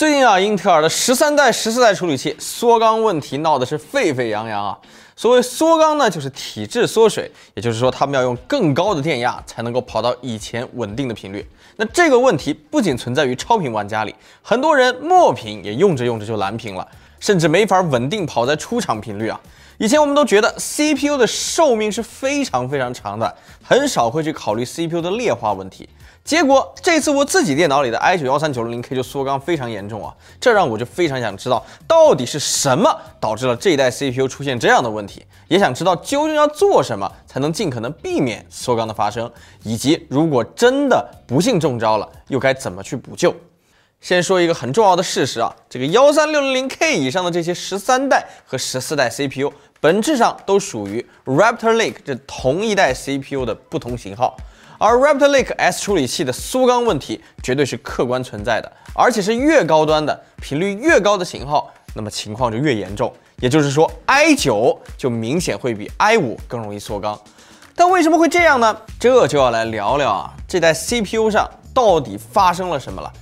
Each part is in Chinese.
最近啊，英特尔的十三代、十四代处理器缩缸问题闹得是沸沸扬扬啊。所谓缩缸呢，就是体质缩水，也就是说他们要用更高的电压才能够跑到以前稳定的频率。那这个问题不仅存在于超频玩家里，很多人墨频也用着用着就蓝屏了，甚至没法稳定跑在出厂频率啊。以前我们都觉得 CPU 的寿命是非常非常长的，很少会去考虑 CPU 的劣化问题。结果这次我自己电脑里的 i 九幺三九零零 K 就缩缸非常严重啊，这让我就非常想知道到底是什么导致了这一代 CPU 出现这样的问题，也想知道究竟要做什么才能尽可能避免缩缸的发生，以及如果真的不幸中招了，又该怎么去补救。先说一个很重要的事实啊，这个幺三六零零 K 以上的这些十三代和十四代 CPU。本质上都属于 Raptor Lake 这同一代 CPU 的不同型号，而 Raptor Lake S 处理器的缩缸问题绝对是客观存在的，而且是越高端的频率越高的型号，那么情况就越严重。也就是说，i9 就明显会比 i5 更容易缩缸。但为什么会这样呢？这就要来聊聊啊，这代 CPU 上到底发生了什么了？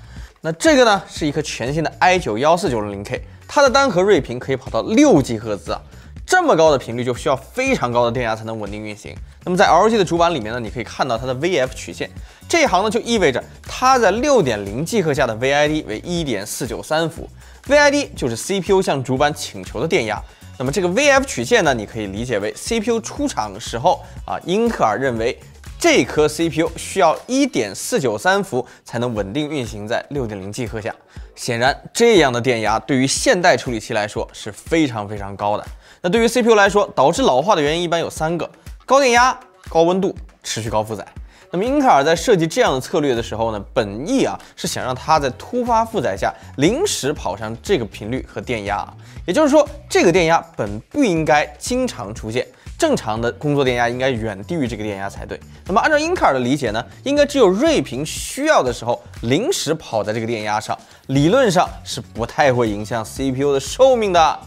那这个呢，是一颗全新的 i9 幺四九零零 K，它的单核睿频可以跑到六 G 赫兹啊。这么高的频率就需要非常高的电压才能稳定运行。那么在 LG 的主板里面呢，你可以看到它的 VF 曲线，这一行呢就意味着它在六点零 G 赫下的 VID 为一点四九三伏，VID 就是 CPU 向主板请求的电压。那么这个 VF 曲线呢，你可以理解为 CPU 出厂时候啊，英特尔认为这颗 CPU 需要一点四九三伏才能稳定运行在六点零 G 赫下。显然，这样的电压对于现代处理器来说是非常非常高的。那对于 CPU 来说，导致老化的原因一般有三个：高电压、高温度、持续高负载。那么英特尔在设计这样的策略的时候呢，本意啊是想让它在突发负载下临时跑上这个频率和电压，也就是说，这个电压本不应该经常出现，正常的工作电压应该远低于这个电压才对。那么按照英特尔的理解呢，应该只有睿频需要的时候临时跑在这个电压上，理论上是不太会影响 CPU 的寿命的。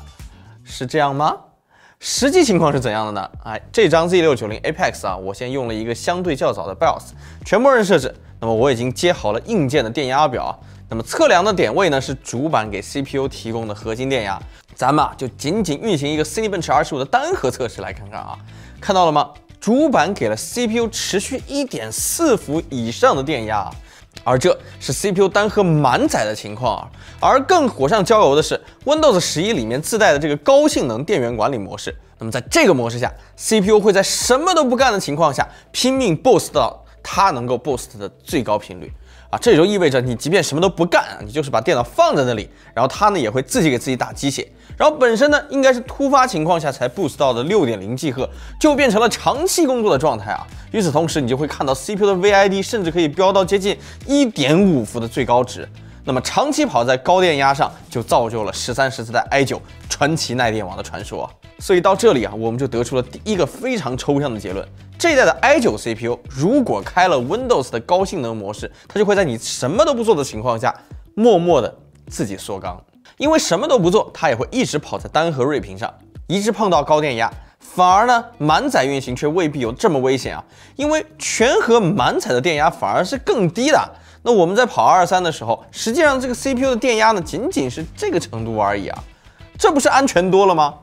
是这样吗？实际情况是怎样的呢？哎，这张 Z690 Apex 啊，我先用了一个相对较早的 BIOS，全默认设置。那么我已经接好了硬件的电压表。那么测量的点位呢，是主板给 CPU 提供的核心电压。咱们啊，就仅仅运行一个 Cinebench 25的单核测试来看看啊。看到了吗？主板给了 CPU 持续1.4伏以上的电压。而这是 CPU 单核满载的情况啊，而更火上浇油的是 Windows 十一里面自带的这个高性能电源管理模式。那么在这个模式下，CPU 会在什么都不干的情况下，拼命 boost 到它能够 boost 的最高频率。啊，这也就意味着你即便什么都不干，你就是把电脑放在那里，然后它呢也会自己给自己打鸡血，然后本身呢应该是突发情况下才 boost 到的六点零 G 赫，就变成了长期工作的状态啊。与此同时，你就会看到 CPU 的 VID 甚至可以飙到接近一点五伏的最高值。那么长期跑在高电压上，就造就了十三、十四代 i9 传奇耐电网的传说。所以到这里啊，我们就得出了第一个非常抽象的结论。这一代的 i9 CPU 如果开了 Windows 的高性能模式，它就会在你什么都不做的情况下，默默的自己缩缸。因为什么都不做，它也会一直跑在单核睿频上，一直碰到高电压，反而呢满载运行却未必有这么危险啊。因为全核满载的电压反而是更低的。那我们在跑二三的时候，实际上这个 CPU 的电压呢仅仅是这个程度而已啊，这不是安全多了吗？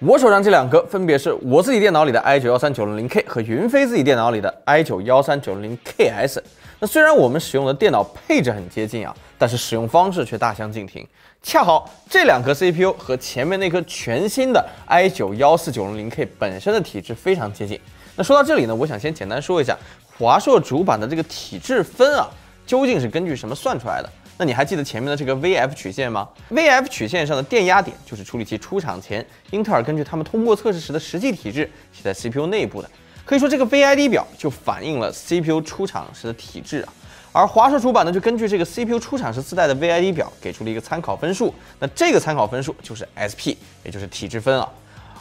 我手上这两个分别是我自己电脑里的 i 九幺三九零零 K 和云飞自己电脑里的 i 九幺三九零零 KS。那虽然我们使用的电脑配置很接近啊，但是使用方式却大相径庭。恰好这两颗 CPU 和前面那颗全新的 i 九幺四九零零 K 本身的体质非常接近。那说到这里呢，我想先简单说一下华硕主板的这个体质分啊，究竟是根据什么算出来的？那你还记得前面的这个 VF 曲线吗？VF 曲线上的电压点就是处理器出厂前英特尔根据他们通过测试时的实际体质写在 CPU 内部的。可以说这个 VID 表就反映了 CPU 出厂时的体质啊。而华硕主板呢，就根据这个 CPU 出厂时自带的 VID 表给出了一个参考分数。那这个参考分数就是 SP，也就是体质分啊。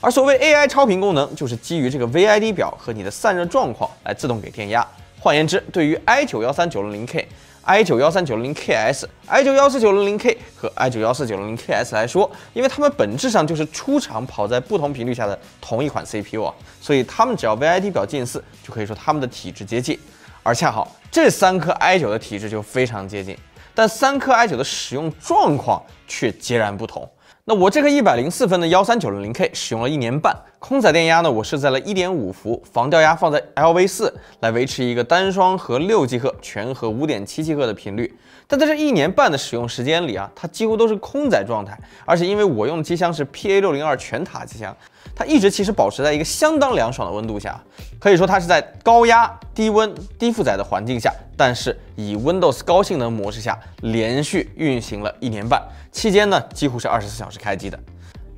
而所谓 AI 超频功能，就是基于这个 VID 表和你的散热状况来自动给电压。换言之，对于 i 九幺三九零零 K。I 九幺三九零零 KS、i 九幺四九零零 K 和 i 九幺四九零零 KS 来说，因为它们本质上就是出厂跑在不同频率下的同一款 CPU 啊，所以它们只要 VID 表近似，就可以说它们的体质接近。而恰好这三颗 i 九的体质就非常接近。但三颗 i 九的使用状况却截然不同。那我这个一百零四分的幺三九零零 K 使用了一年半，空载电压呢，我设在了一点五伏，防掉压放在 LV 四，来维持一个单双核六 G 赫，全核五点七 G 赫的频率。但在这一年半的使用时间里啊，它几乎都是空载状态，而且因为我用的机箱是 PA 六零二全塔机箱，它一直其实保持在一个相当凉爽的温度下，可以说它是在高压、低温、低负载的环境下，但是以 Windows 高性能模式下连续运行了一年半。期间呢，几乎是二十四小时开机的。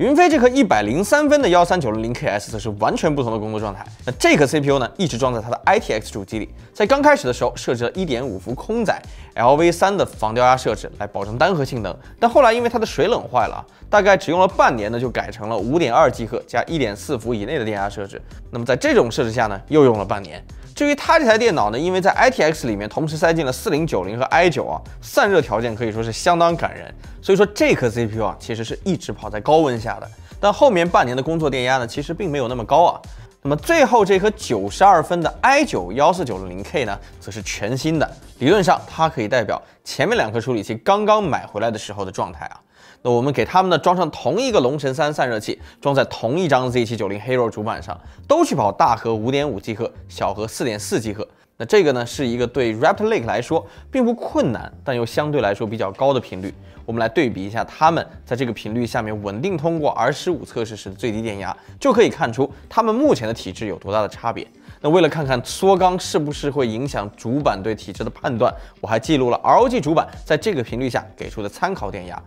云飞这颗一百零三分的幺三九零零 KS 则是完全不同的工作状态。那这颗 CPU 呢，一直装在它的 ITX 主机里，在刚开始的时候设置了一点五伏空载 LV 三的防掉压设置，来保证单核性能。但后来因为它的水冷坏了，大概只用了半年呢，就改成了五点二 G 赫加一点四伏以内的电压设置。那么在这种设置下呢，又用了半年。至于它这台电脑呢，因为在 ITX 里面同时塞进了四零九零和 i9 啊，散热条件可以说是相当感人。所以说这颗 CPU 啊，其实是一直跑在高温下的。但后面半年的工作电压呢，其实并没有那么高啊。那么最后这颗九十二分的 i9 幺四九零零 K 呢，则是全新的。理论上它可以代表前面两颗处理器刚刚买回来的时候的状态啊。那我们给他们呢装上同一个龙神三散热器，装在同一张 Z790 Hero 主板上，都去跑大核五点五 G 赫，小核四点四 G 赫。那这个呢是一个对 Raptor Lake 来说并不困难，但又相对来说比较高的频率。我们来对比一下，它们在这个频率下面稳定通过 R 十五测试时的最低电压，就可以看出它们目前的体质有多大的差别。那为了看看缩缸是不是会影响主板对体质的判断，我还记录了 ROG 主板在这个频率下给出的参考电压。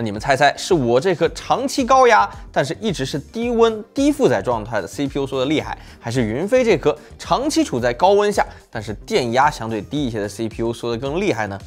你们猜猜，是我这颗长期高压但是一直是低温低负载状态的 CPU 说的厉害，还是云飞这颗长期处在高温下但是电压相对低一些的 CPU 说的更厉害呢？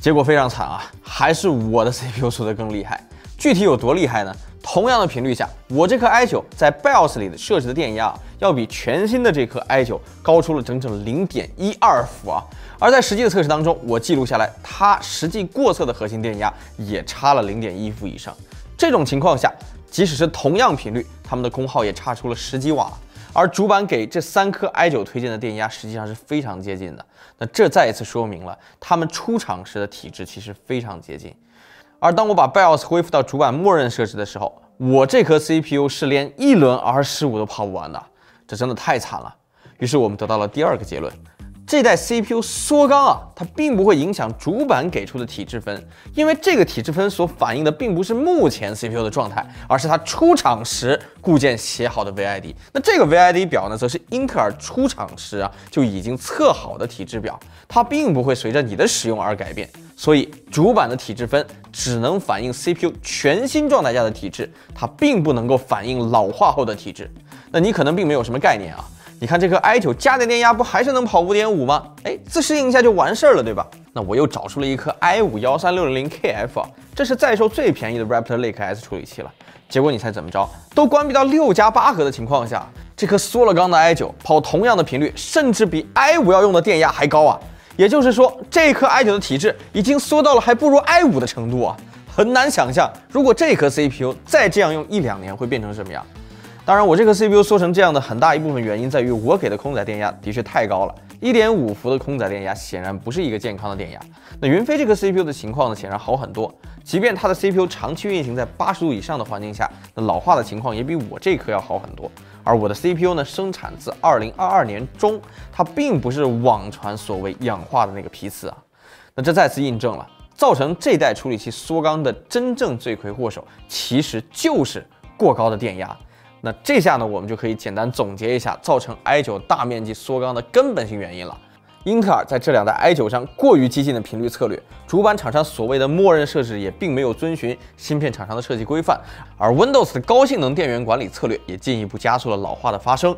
结果非常惨啊，还是我的 CPU 说的更厉害。具体有多厉害呢？同样的频率下，我这颗 i9 在 BIOS 里的设置的电压要比全新的这颗 i9 高出了整整零点一二伏啊！而在实际的测试当中，我记录下来，它实际过测的核心电压也差了零点一伏以上。这种情况下，即使是同样频率，它们的功耗也差出了十几瓦。而主板给这三颗 i9 推荐的电压实际上是非常接近的。那这再一次说明了它们出厂时的体质其实非常接近。而当我把 BIOS 恢复到主板默认设置的时候，我这颗 CPU 是连一轮 R 十五都跑不完的，这真的太惨了。于是我们得到了第二个结论。这代 CPU 缩缸啊，它并不会影响主板给出的体质分，因为这个体质分所反映的并不是目前 CPU 的状态，而是它出厂时固件写好的 VID。那这个 VID 表呢，则是英特尔出厂时啊就已经测好的体质表，它并不会随着你的使用而改变。所以主板的体质分只能反映 CPU 全新状态下的体质，它并不能够反映老化后的体质。那你可能并没有什么概念啊。你看这颗 i9 加点电压不还是能跑五点五吗？哎，自适应一下就完事儿了，对吧？那我又找出了一颗 i5 幺三六零零 KF，这是在售最便宜的 Raptor Lake S 处理器了。结果你猜怎么着？都关闭到六加八核的情况下，这颗缩了缸的 i9 跑同样的频率，甚至比 i5 要用的电压还高啊！也就是说，这颗 i9 的体质已经缩到了还不如 i5 的程度啊！很难想象，如果这颗 CPU 再这样用一两年，会变成什么样？当然，我这颗 CPU 缩成这样的很大一部分原因在于我给的空载电压的确太高了，一点五伏的空载电压显然不是一个健康的电压。那云飞这颗 CPU 的情况呢，显然好很多。即便它的 CPU 长期运行在八十度以上的环境下，那老化的情况也比我这颗要好很多。而我的 CPU 呢，生产自二零二二年中，它并不是网传所谓氧化的那个批次啊。那这再次印证了，造成这代处理器缩缸的真正罪魁祸首，其实就是过高的电压。那这下呢，我们就可以简单总结一下造成 i9 大面积缩缸的根本性原因了。英特尔在这两代 i9 上过于激进的频率策略，主板厂商所谓的默认设置也并没有遵循芯片厂商的设计规范，而 Windows 的高性能电源管理策略也进一步加速了老化的发生。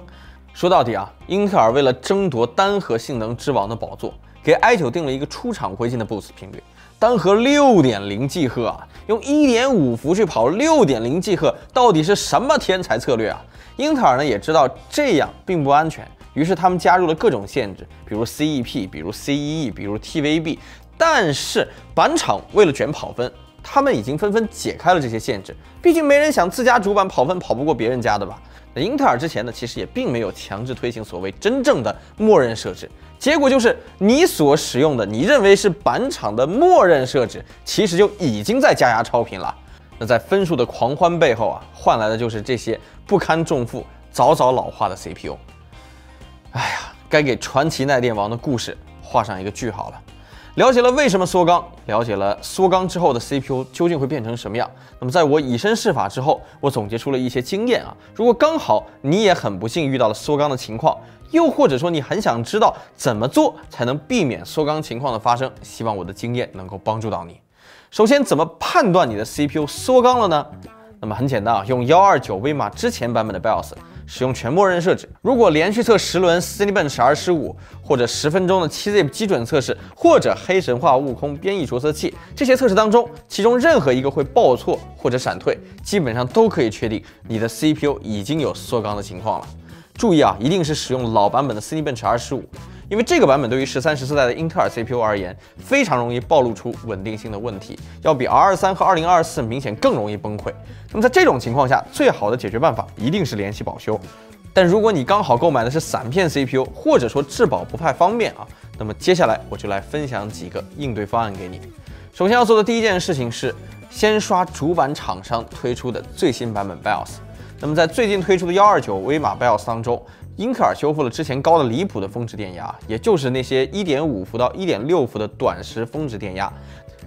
说到底啊，英特尔为了争夺单核性能之王的宝座，给 i9 定了一个出厂规定的 boost 频率。单核六点零 G 赫啊，用一点五伏去跑六点零 G 赫，到底是什么天才策略啊？英特尔呢也知道这样并不安全，于是他们加入了各种限制，比如 CEP，比如 CEE，比如 TVB。但是板厂为了卷跑分，他们已经纷纷解开了这些限制。毕竟没人想自家主板跑分跑不过别人家的吧？那英特尔之前呢，其实也并没有强制推行所谓真正的默认设置，结果就是你所使用的你认为是板厂的默认设置，其实就已经在加压超频了。那在分数的狂欢背后啊，换来的就是这些不堪重负、早早老化的 CPU。哎呀，该给传奇耐电王的故事画上一个句号了。了解了为什么缩缸，了解了缩缸之后的 CPU 究竟会变成什么样。那么在我以身试法之后，我总结出了一些经验啊。如果刚好你也很不幸遇到了缩缸的情况，又或者说你很想知道怎么做才能避免缩缸情况的发生，希望我的经验能够帮助到你。首先，怎么判断你的 CPU 缩缸了呢？那么很简单啊，用幺二九威马之前版本的 BIOS。使用全默认设置。如果连续测十轮 Cinebench R 十五，或者十分钟的 7zip 基准测试，或者黑神话悟空编译着色器这些测试当中，其中任何一个会报错或者闪退，基本上都可以确定你的 CPU 已经有缩缸的情况了。注意啊，一定是使用老版本的 Cinebench R 十五。因为这个版本对于十三、十四代的英特尔 CPU 而言，非常容易暴露出稳定性的问题，要比 R 二三和二零二四明显更容易崩溃。那么在这种情况下，最好的解决办法一定是联系保修。但如果你刚好购买的是散片 CPU，或者说质保不太方便啊，那么接下来我就来分享几个应对方案给你。首先要做的第一件事情是，先刷主板厂商推出的最新版本 BIOS。那么在最近推出的幺二九威马 BIOS 当中。英特尔修复了之前高的离谱的峰值电压，也就是那些一点五伏到一点六伏的短时峰值电压。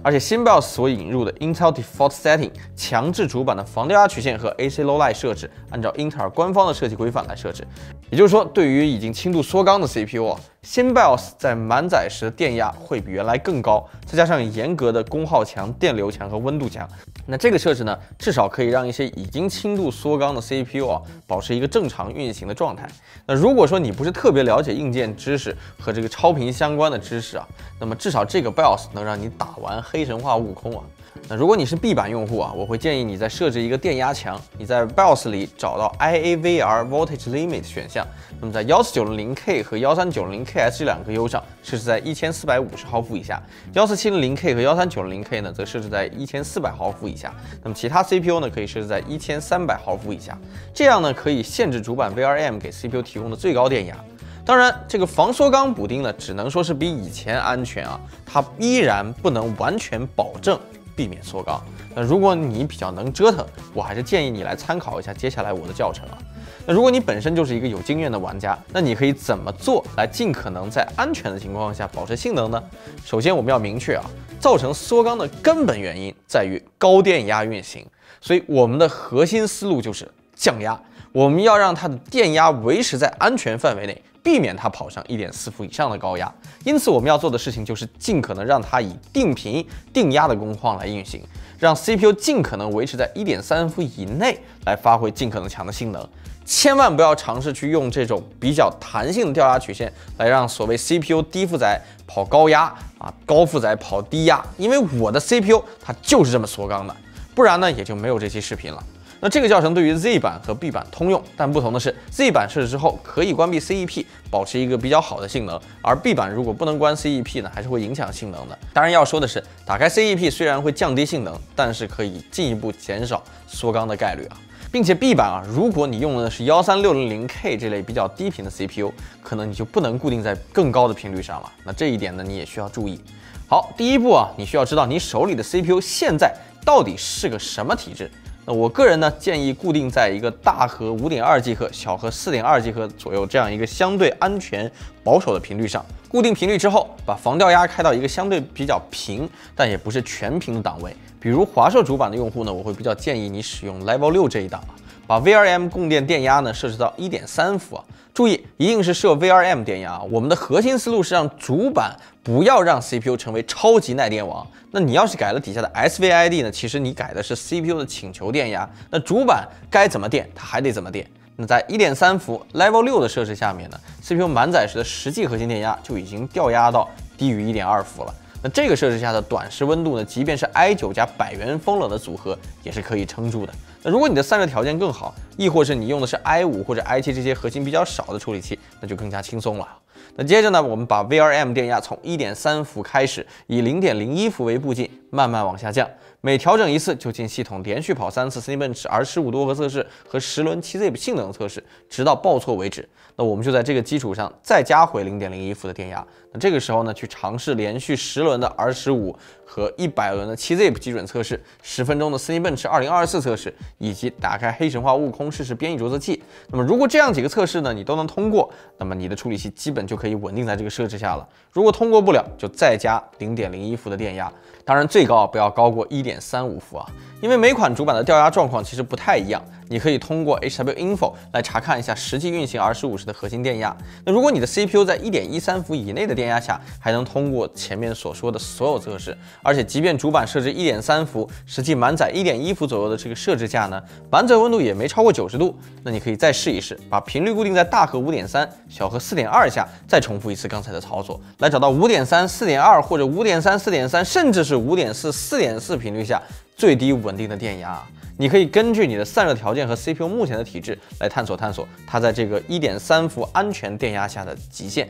而且新 BIOS 所引入的 Intel Default Setting 强制主板的防掉压曲线和 AC Low Light 设置，按照英特尔官方的设计规范来设置。也就是说，对于已经轻度缩缸的 CPU 啊，新 BIOS 在满载时的电压会比原来更高，再加上严格的功耗强、电流强和温度强，那这个设置呢，至少可以让一些已经轻度缩缸的 CPU 啊，保持一个正常运行的状态。那如果说你不是特别了解硬件知识和这个超频相关的知识啊，那么至少这个 BIOS 能让你打完。黑神话悟空啊，那如果你是 B 版用户啊，我会建议你再设置一个电压墙。你在 BIOS 里找到 IAVR Voltage Limit 选项，那么在幺四九零零 K 和幺三九零零 KS 这两个 U 上设置在一千四百五十毫伏以下，幺四七零零 K 和幺三九零零 K 呢则设置在一千四百毫伏以下。那么其他 CPU 呢可以设置在一千三百毫伏以下，这样呢可以限制主板 VRM 给 CPU 提供的最高电压。当然，这个防缩缸补丁呢，只能说是比以前安全啊，它依然不能完全保证避免缩缸。那如果你比较能折腾，我还是建议你来参考一下接下来我的教程啊。那如果你本身就是一个有经验的玩家，那你可以怎么做来尽可能在安全的情况下保持性能呢？首先我们要明确啊，造成缩缸的根本原因在于高电压运行，所以我们的核心思路就是降压，我们要让它的电压维持在安全范围内。避免它跑上一点四伏以上的高压，因此我们要做的事情就是尽可能让它以定频定压的工况来运行，让 CPU 尽可能维持在一点三伏以内来发挥尽可能强的性能。千万不要尝试去用这种比较弹性的掉压曲线来让所谓 CPU 低负载跑高压啊，高负载跑低压，因为我的 CPU 它就是这么缩缸的，不然呢也就没有这期视频了。那这个教程对于 Z 版和 B 版通用，但不同的是，Z 版设置之后可以关闭 CEP，保持一个比较好的性能，而 B 版如果不能关 CEP 呢，还是会影响性能的。当然要说的是，打开 CEP 虽然会降低性能，但是可以进一步减少缩缸的概率啊。并且 B 版啊，如果你用的是幺三六零零 K 这类比较低频的 CPU，可能你就不能固定在更高的频率上了。那这一点呢，你也需要注意。好，第一步啊，你需要知道你手里的 CPU 现在到底是个什么体质。那我个人呢，建议固定在一个大核五点二 G 赫、小核四点二 G 赫左右这样一个相对安全保守的频率上。固定频率之后，把防掉压开到一个相对比较平，但也不是全平的档位。比如华硕主板的用户呢，我会比较建议你使用 Level 六这一档。把 VRM 供电电压呢设置到一点三伏啊，注意一定是设 VRM 电压啊。我们的核心思路是让主板不要让 CPU 成为超级耐电王。那你要是改了底下的 SVID 呢，其实你改的是 CPU 的请求电压。那主板该怎么电，它还得怎么电。那在一点三伏 Level 六的设置下面呢，CPU 满载时的实际核心电压就已经掉压到低于一点二伏了。那这个设置下的短时温度呢，即便是 i9 加百元风冷的组合也是可以撑住的。那如果你的散热条件更好，亦或是你用的是 i5 或者 i7 这些核心比较少的处理器，那就更加轻松了。那接着呢，我们把 VRM 电压从1.3伏开始，以0.01伏为步进，慢慢往下降，每调整一次就进系统连续跑三次 Cinebench R 十五多核测试和十轮 7zip 性能测试，直到报错为止。那我们就在这个基础上再加回零点零一伏的电压。那这个时候呢，去尝试连续十轮的 R 十五和一百轮的 7zip 基准测试，十分钟的 Cinebench 二零二四测试，以及打开黑神话悟空试试编译着色器。那么如果这样几个测试呢，你都能通过，那么你的处理器基本就可以稳定在这个设置下了。如果通过不了，就再加零点零一伏的电压。当然，最高不要高过一点三五伏啊，因为每款主板的掉压状况其实不太一样。你可以通过 HW Info 来查看一下实际运行 R 十五时的核心电压。那如果你的 CPU 在一点一三伏以内的电压下，还能通过前面所说的所有测试。而且，即便主板设置一点三伏，实际满载一点一伏左右的这个设置下呢，满载温度也没超过九十度。那你可以再试一试，把频率固定在大核五点三、小核四点二下，再重复一次刚才的操作，来找到五点三、四点二或者五点三、四点三，甚至是五点四、四点四频率下最低稳定的电压。你可以根据你的散热条件和 CPU 目前的体质来探索探索它在这个一点三伏安全电压下的极限。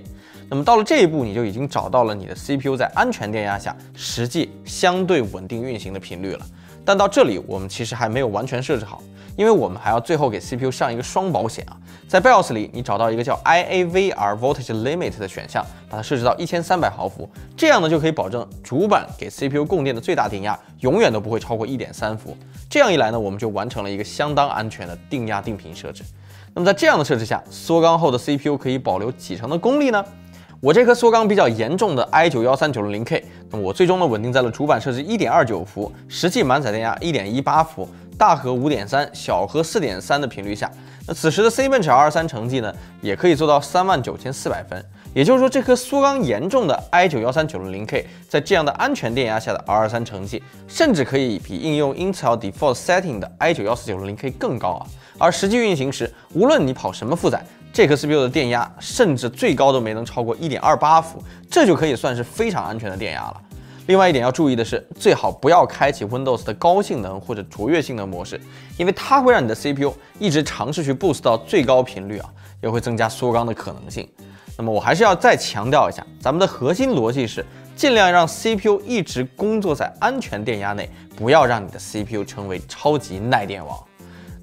那么到了这一步，你就已经找到了你的 CPU 在安全电压下实际相对稳定运行的频率了。但到这里，我们其实还没有完全设置好，因为我们还要最后给 CPU 上一个双保险啊。在 BIOS 里，你找到一个叫 IAVR Voltage Limit 的选项，把它设置到一千三百毫伏，这样呢就可以保证主板给 CPU 供电的最大电压永远都不会超过一点三伏。这样一来呢，我们就完成了一个相当安全的定压定频设置。那么在这样的设置下，缩缸后的 CPU 可以保留几成的功率呢？我这颗缩缸比较严重的 i 九幺三九零零 K，那么我最终呢稳定在了主板设置一点二九伏，实际满载电压一点一八伏，大核五点三，小核四点三的频率下，那此时的 C Bench R 三成绩呢也可以做到三万九千四百分。也就是说，这颗缩缸严重的 i 九幺三九零零 K，在这样的安全电压下的 R 三成绩，甚至可以比应用 Intel Default Setting 的 i 九幺四九零零 K 更高啊！而实际运行时，无论你跑什么负载，这颗 CPU 的电压甚至最高都没能超过一点二八伏，这就可以算是非常安全的电压了。另外一点要注意的是，最好不要开启 Windows 的高性能或者卓越性能模式，因为它会让你的 CPU 一直尝试去 boost 到最高频率啊，也会增加缩缸的可能性。那么我还是要再强调一下，咱们的核心逻辑是尽量让 CPU 一直工作在安全电压内，不要让你的 CPU 成为超级耐电王。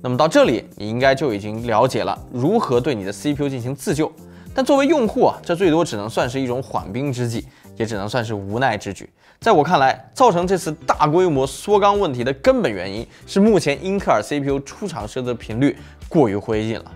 那么到这里，你应该就已经了解了如何对你的 CPU 进行自救。但作为用户啊，这最多只能算是一种缓兵之计，也只能算是无奈之举。在我看来，造成这次大规模缩缸问题的根本原因是目前英特尔 CPU 出厂时的频率过于灰烬了。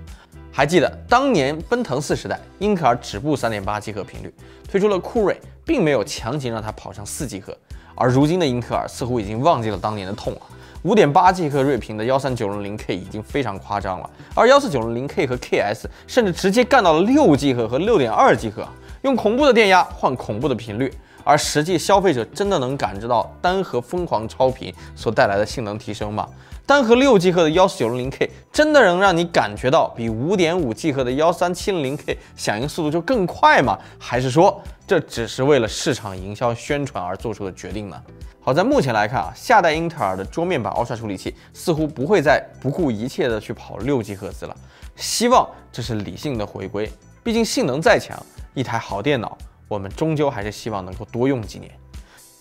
还记得当年奔腾四时代，英特尔止步三点八 G 赫频率，推出了酷睿，并没有强行让它跑上四 G 赫。而如今的英特尔似乎已经忘记了当年的痛了。五点八 G 赫睿频的幺三九零零 K 已经非常夸张了，而幺四九零零 K 和 KS 甚至直接干到了六 G 赫和六点二 G 赫，用恐怖的电压换恐怖的频率，而实际消费者真的能感知到单核疯狂超频所带来的性能提升吗？单核六 G 赫的幺四九零零 K 真的能让你感觉到比五点五 G 赫的幺三七零零 K 响应速度就更快吗？还是说这只是为了市场营销宣传而做出的决定呢？好在目前来看啊，下代英特尔的桌面版 Ultra 处理器似乎不会再不顾一切的去跑六 G 赫兹了。希望这是理性的回归，毕竟性能再强，一台好电脑，我们终究还是希望能够多用几年。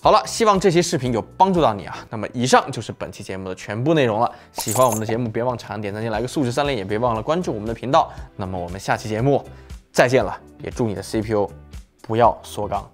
好了，希望这期视频有帮助到你啊。那么以上就是本期节目的全部内容了。喜欢我们的节目，别忘长按点赞键来个素质三连，也别忘了关注我们的频道。那么我们下期节目再见了，也祝你的 CPU 不要缩缸。